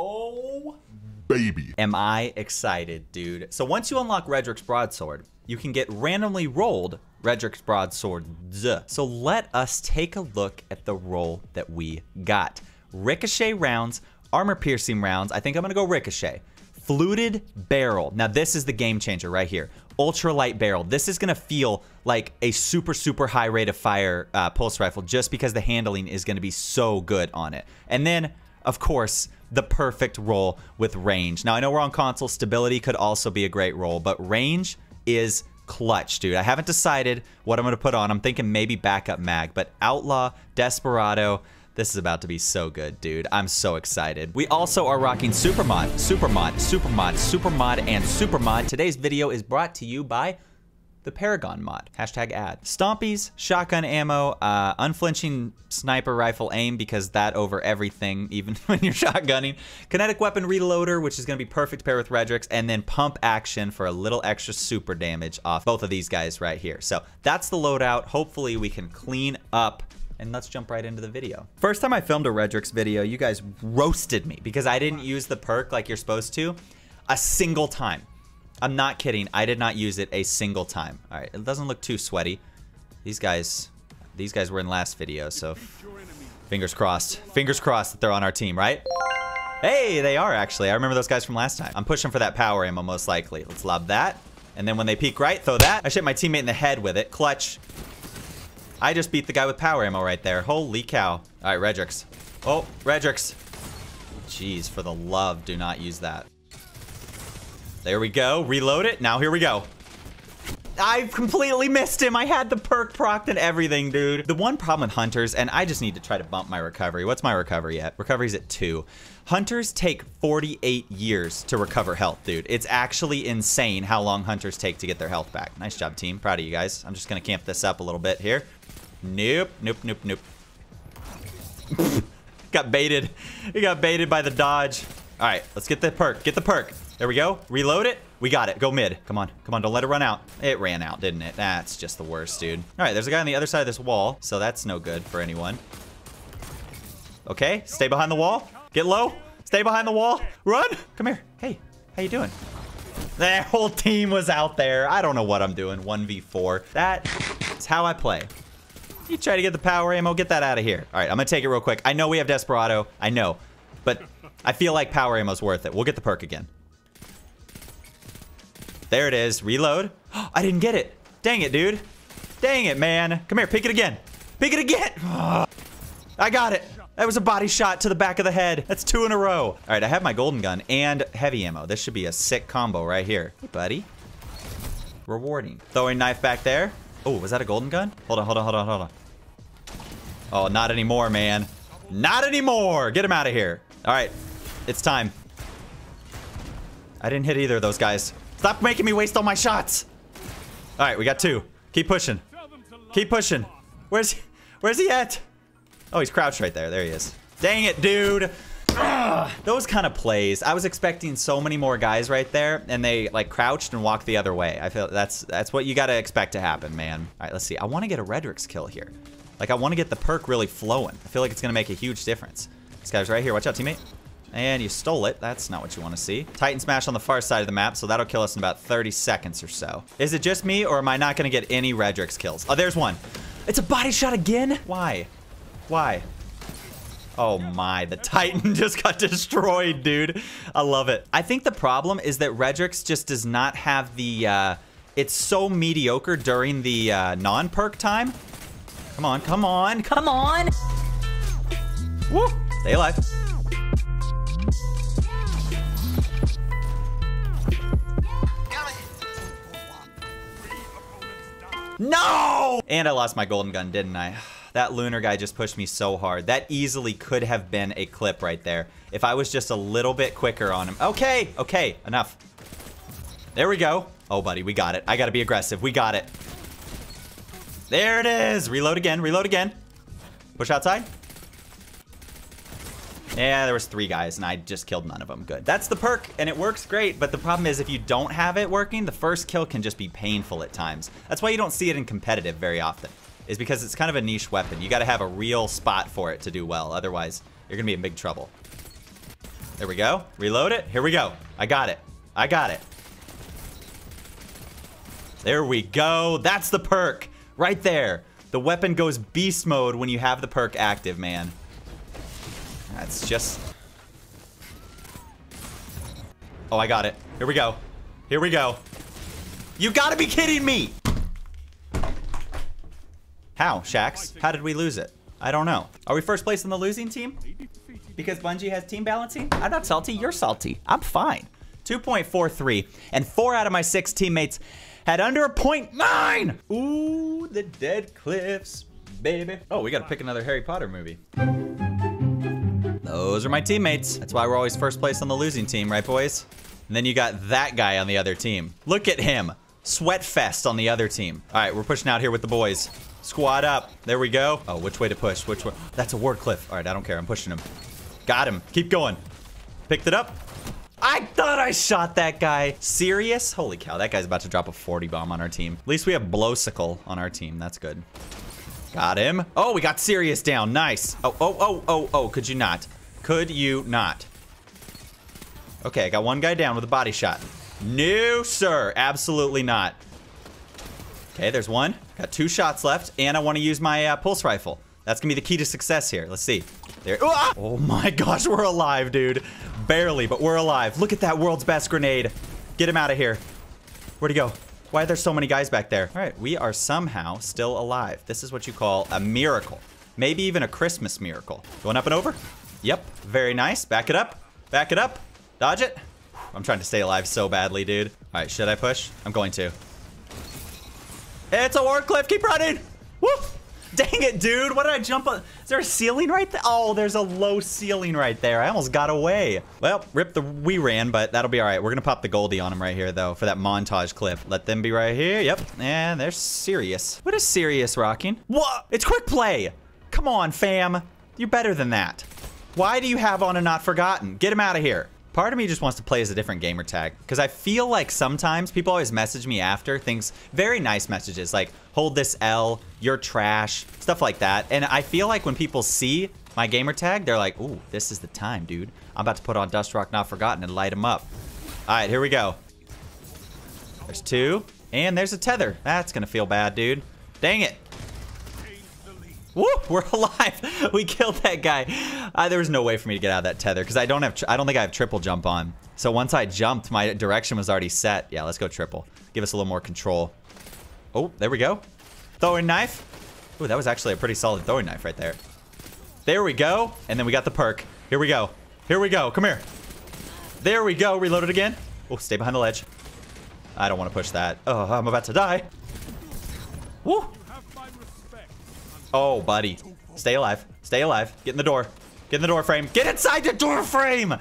Oh, baby. am I excited, dude. So once you unlock Redrix's Broadsword, you can get randomly rolled Redrix's Broadswords. So let us take a look at the roll that we got. Ricochet rounds, armor piercing rounds. I think I'm gonna go Ricochet. Fluted barrel. Now this is the game changer right here. Ultralight barrel. This is gonna feel like a super, super high rate of fire uh, pulse rifle just because the handling is gonna be so good on it. And then, of course, the perfect roll with range. Now I know we're on console. Stability could also be a great roll, but range is clutch, dude. I haven't decided what I'm going to put on. I'm thinking maybe backup mag, but Outlaw, Desperado, this is about to be so good, dude. I'm so excited. We also are rocking Supermod, Supermod, Supermod, Supermod, and Supermod. Today's video is brought to you by the Paragon mod. Hashtag ad. Stompies, shotgun ammo, uh, unflinching sniper rifle aim because that over everything, even when you're shotgunning. Kinetic weapon reloader, which is going to be perfect pair with Redrix, and then pump action for a little extra super damage off both of these guys right here. So that's the loadout. Hopefully we can clean up and let's jump right into the video. First time I filmed a Redrix video, you guys roasted me because I didn't use the perk like you're supposed to a single time. I'm not kidding. I did not use it a single time. All right, it doesn't look too sweaty. These guys, these guys were in last video, so fingers crossed. Fingers crossed that they're on our team, right? Hey, they are actually. I remember those guys from last time. I'm pushing for that power ammo most likely. Let's lob that. And then when they peek right, throw that. I shit my teammate in the head with it. Clutch. I just beat the guy with power ammo right there. Holy cow. All right, Redrix. Oh, Redrix. Jeez, for the love, do not use that. There we go. Reload it. Now here we go. I completely missed him. I had the perk proc and everything, dude. The one problem with hunters, and I just need to try to bump my recovery. What's my recovery at? Recovery's at two. Hunters take 48 years to recover health, dude. It's actually insane how long hunters take to get their health back. Nice job, team. Proud of you guys. I'm just gonna camp this up a little bit here. Nope, nope, nope, nope. got baited. He got baited by the dodge. All right, let's get the perk. Get the perk. There we go. Reload it. We got it. Go mid. Come on. Come on. Don't let it run out. It ran out, didn't it? That's just the worst, dude. All right, there's a guy on the other side of this wall, so that's no good for anyone. Okay, stay behind the wall. Get low. Stay behind the wall. Run. Come here. Hey, how you doing? That whole team was out there. I don't know what I'm doing. 1v4. That's how I play. You try to get the power ammo, get that out of here. All right, I'm gonna take it real quick. I know we have Desperado. I know. But I feel like power ammo's worth it. We'll get the perk again. There it is. Reload. I didn't get it. Dang it, dude. Dang it, man. Come here. Pick it again. Pick it again. I got it. That was a body shot to the back of the head. That's two in a row. All right, I have my golden gun and heavy ammo. This should be a sick combo right here. Hey, buddy. Rewarding. Throwing knife back there. Oh, was that a golden gun? Hold on, hold on, hold on, hold on. Oh, not anymore, man. Not anymore. Get him out of here. All right, it's time. I didn't hit either of those guys. Stop making me waste all my shots. All right, we got two. Keep pushing. Keep pushing. Where's he? Where's he at? Oh, he's crouched right there. There he is. Dang it, dude. Ugh, those kind of plays. I was expecting so many more guys right there, and they like crouched and walked the other way. I feel that's that's what you gotta expect to happen, man. All right, let's see. I want to get a Redrix kill here. Like I want to get the perk really flowing. I feel like it's gonna make a huge difference. This guy's right here. Watch out, teammate. And you stole it. That's not what you want to see. Titan Smash on the far side of the map, so that'll kill us in about 30 seconds or so. Is it just me, or am I not going to get any Redrix kills? Oh, there's one. It's a body shot again? Why? Why? Oh my, the Titan just got destroyed, dude. I love it. I think the problem is that Redrix just does not have the, uh, it's so mediocre during the uh, non-perk time. Come on, come on, come on. Woo, stay alive. No! And I lost my golden gun, didn't I? That lunar guy just pushed me so hard. That easily could have been a clip right there. If I was just a little bit quicker on him. Okay, okay, enough. There we go. Oh, buddy, we got it. I gotta be aggressive. We got it. There it is. Reload again, reload again. Push outside. Yeah, there was three guys, and I just killed none of them. Good. That's the perk, and it works great, but the problem is if you don't have it working, the first kill can just be painful at times. That's why you don't see it in competitive very often, is because it's kind of a niche weapon. You gotta have a real spot for it to do well, otherwise you're gonna be in big trouble. There we go. Reload it. Here we go. I got it. I got it. There we go. That's the perk. Right there. The weapon goes beast mode when you have the perk active, man. That's just... Oh, I got it. Here we go. Here we go. You gotta be kidding me! How, Shaxx? How did we lose it? I don't know. Are we first place in the losing team? Because Bungie has team balancing? I'm not salty, you're salty. I'm fine. 2.43, and four out of my six teammates had under a point nine. Ooh, the dead cliffs, baby. Oh, we gotta pick another Harry Potter movie. Those are my teammates. That's why we're always first place on the losing team, right, boys? And then you got that guy on the other team. Look at him. Sweat fest on the other team. All right, we're pushing out here with the boys. Squad up. There we go. Oh, which way to push? Which way? That's a ward cliff. All right, I don't care. I'm pushing him. Got him. Keep going. Picked it up. I thought I shot that guy. Serious? Holy cow, that guy's about to drop a 40 bomb on our team. At least we have Blowsicle on our team. That's good. Got him. Oh, we got Sirius down. Nice. Oh, oh, oh, oh, oh. Could you not? Could you not? Okay, I got one guy down with a body shot. No, sir. Absolutely not. Okay, there's one. Got two shots left, and I want to use my uh, pulse rifle. That's gonna be the key to success here. Let's see. There. Oh my gosh, we're alive, dude. Barely, but we're alive. Look at that world's best grenade. Get him out of here. Where'd he go? Why are there so many guys back there? All right, we are somehow still alive. This is what you call a miracle. Maybe even a Christmas miracle. Going up and over? Yep, very nice. Back it up. Back it up. Dodge it. I'm trying to stay alive so badly, dude. All right, should I push? I'm going to. It's a war cliff. Keep running. Woo! Dang it, dude. What did I jump on? Is there a ceiling right there? Oh, there's a low ceiling right there. I almost got away. Well, rip the we ran, but that'll be all right. We're going to pop the Goldie on him right here, though, for that montage clip. Let them be right here. Yep. And they're serious. What is serious rocking? What? It's quick play. Come on, fam. You're better than that. Why do you have on a not forgotten? Get him out of here. Part of me just wants to play as a different gamer tag because I feel like sometimes people always message me after things, very nice messages like, hold this L, you're trash, stuff like that. And I feel like when people see my gamer tag, they're like, ooh, this is the time, dude. I'm about to put on Dustrock Not Forgotten and light him up. All right, here we go. There's two. And there's a tether. That's to feel bad, dude. Dang it. Woo, we're alive. We killed that guy. Uh, there was no way for me to get out of that tether because I don't have. I don't think I have triple jump on. So once I jumped, my direction was already set. Yeah, let's go triple. Give us a little more control. Oh, there we go. Throwing knife. Ooh, that was actually a pretty solid throwing knife right there. There we go. And then we got the perk. Here we go. Here we go. Come here. There we go. Reload it again. Oh, stay behind the ledge. I don't want to push that. Oh, I'm about to die. Woo. Oh, buddy. Stay alive. Stay alive. Get in the door. Get in the door frame. Get inside the door frame!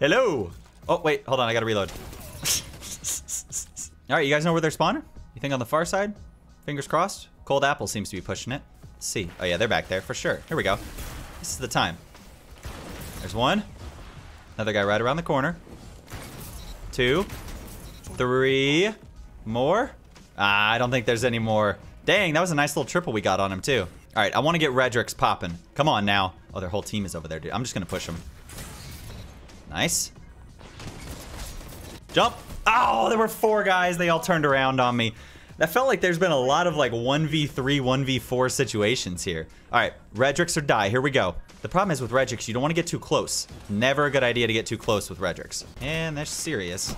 Hello. Oh, wait. Hold on. I gotta reload. All right, you guys know where they're spawning? You think on the far side? Fingers crossed. Cold Apple seems to be pushing it. Let's see. Oh, yeah, they're back there for sure. Here we go. This is the time. There's one. Another guy right around the corner. Two. Three. More. Ah, I don't think there's any more. Dang, that was a nice little triple we got on him, too. All right, I want to get Redrix popping. Come on now. Oh, their whole team is over there, dude. I'm just going to push them. Nice. Jump. Oh, there were four guys. They all turned around on me. That felt like there's been a lot of like 1v3, 1v4 situations here. All right, Redrix or die. Here we go. The problem is with Redrix, you don't want to get too close. Never a good idea to get too close with Redrix. And they're serious.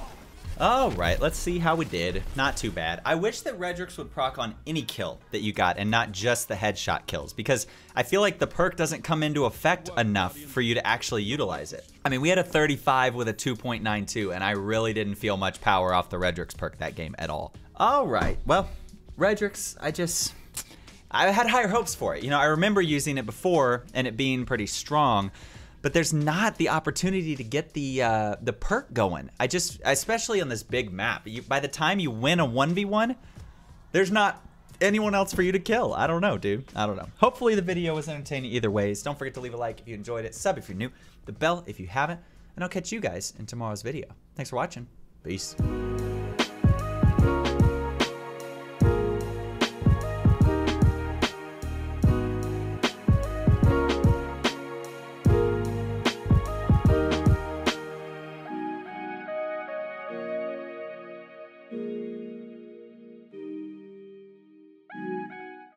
All right, let's see how we did. Not too bad. I wish that Redrix would proc on any kill that you got and not just the headshot kills because I feel like the perk doesn't come into effect enough for you to actually utilize it. I mean, we had a 35 with a 2.92 and I really didn't feel much power off the Redrix perk that game at all. All right, well, Redrix, I just... I had higher hopes for it. You know, I remember using it before and it being pretty strong, but there's not the opportunity to get the uh, the perk going. I just, especially on this big map, you, by the time you win a 1v1, there's not anyone else for you to kill. I don't know, dude. I don't know. Hopefully the video was entertaining either ways. Don't forget to leave a like if you enjoyed it, sub if you're new, the bell if you haven't, and I'll catch you guys in tomorrow's video. Thanks for watching. Peace.